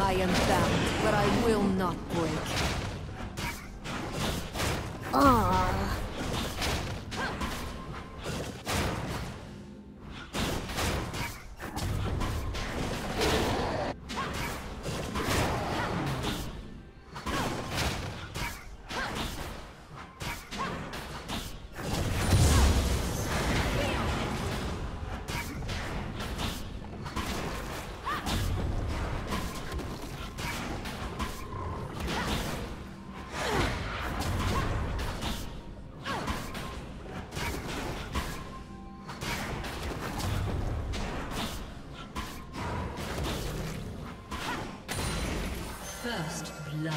I am bound, but I will not break. Ah. First blood.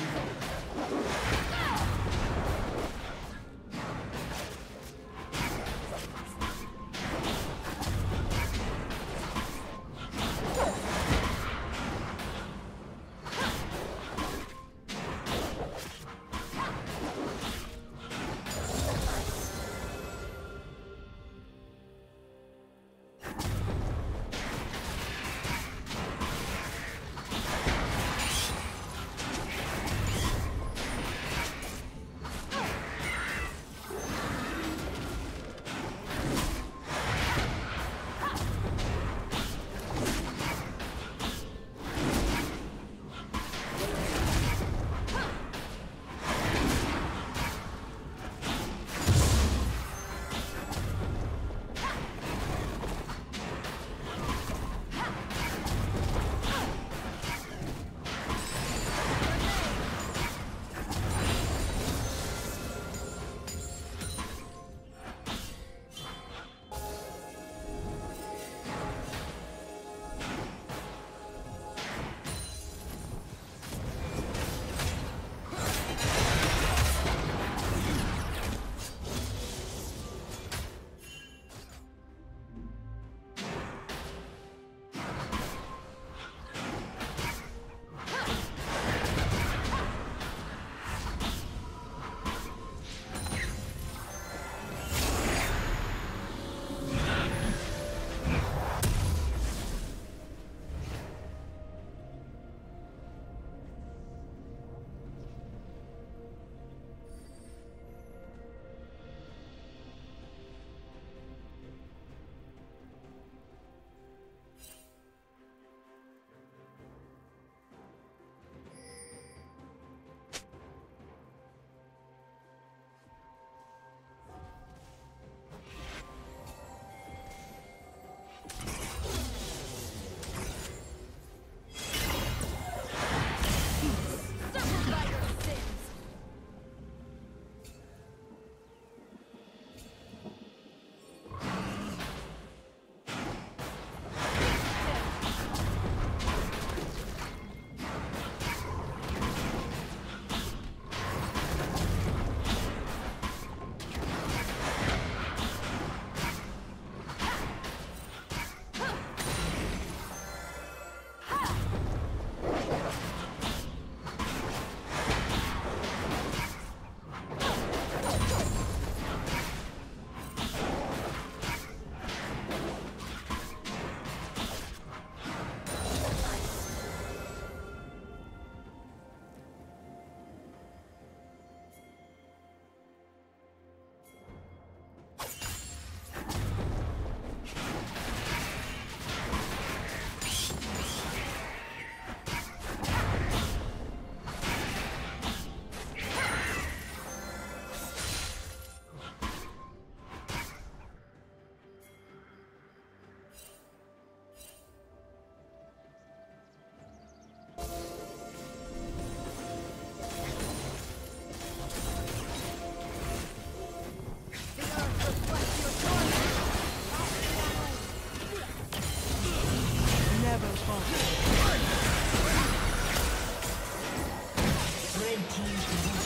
Red team.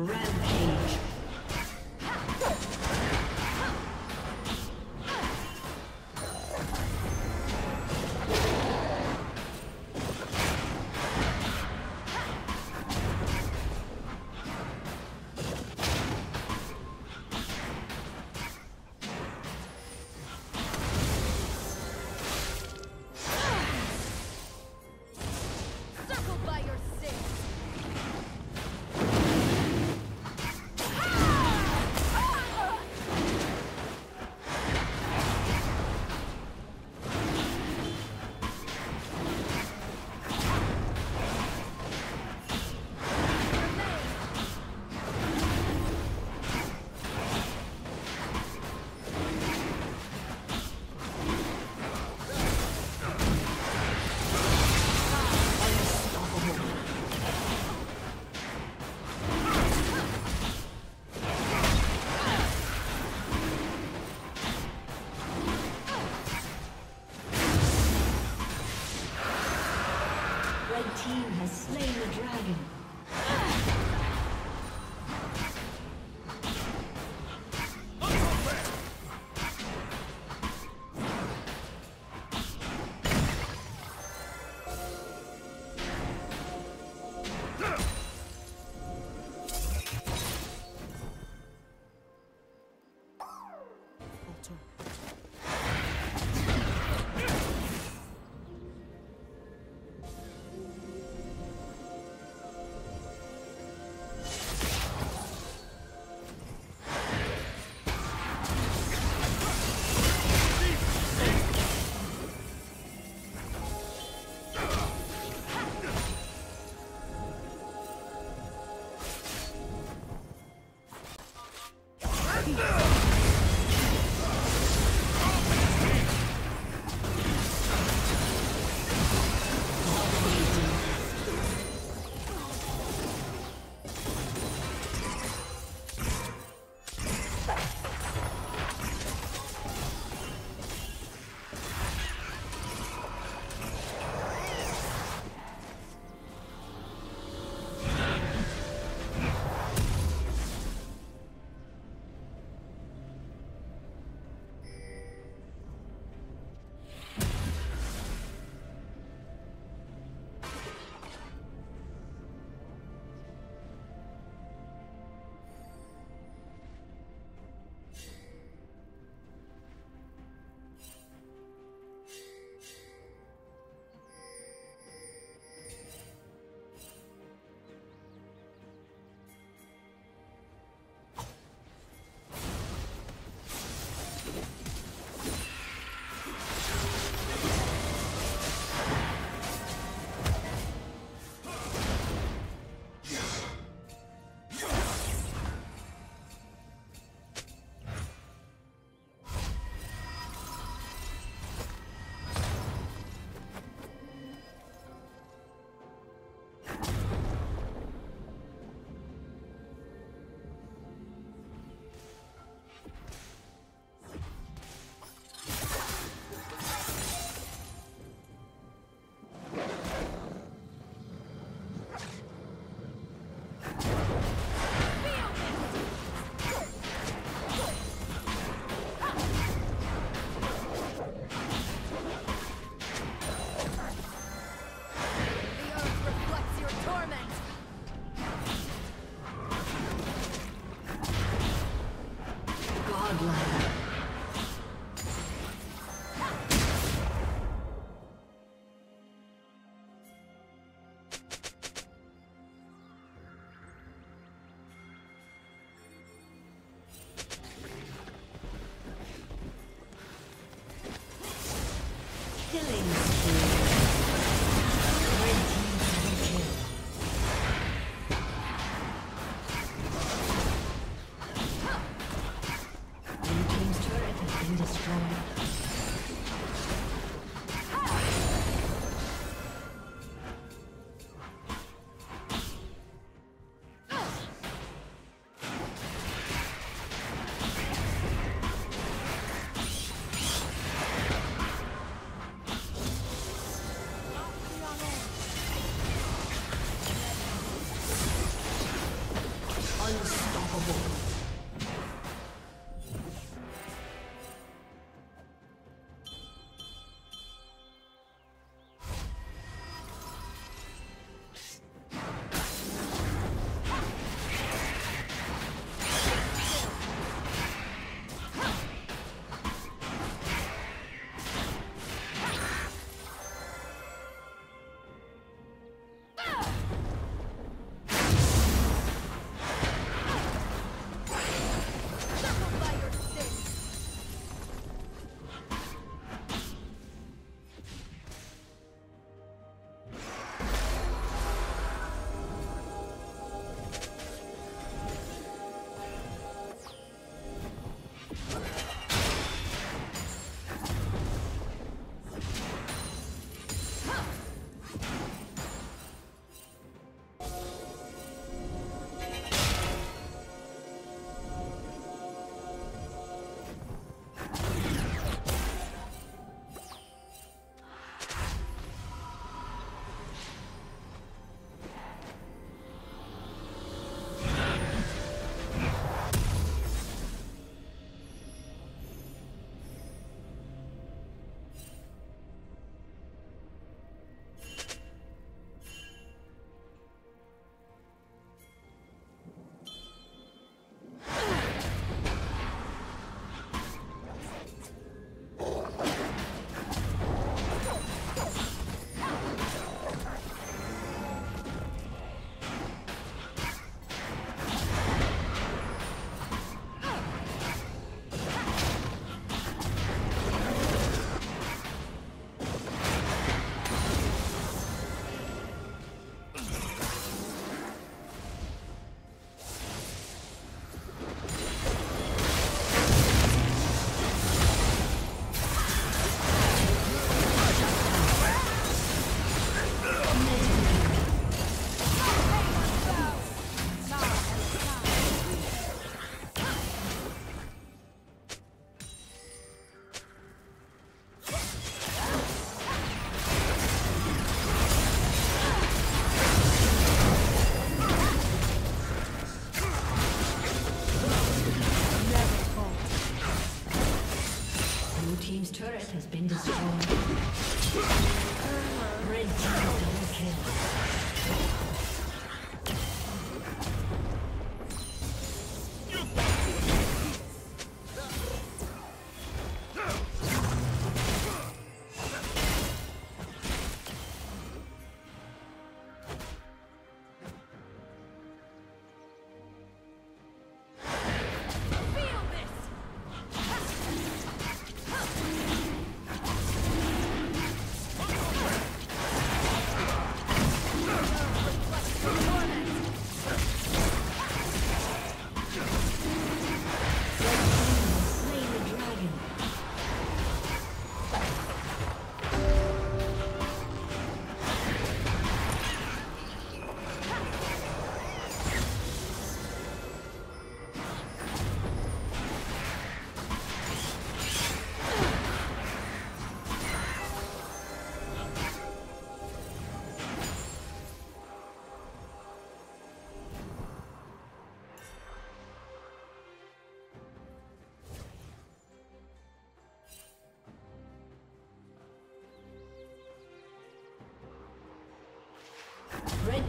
Rampage. has been destroyed. Red team's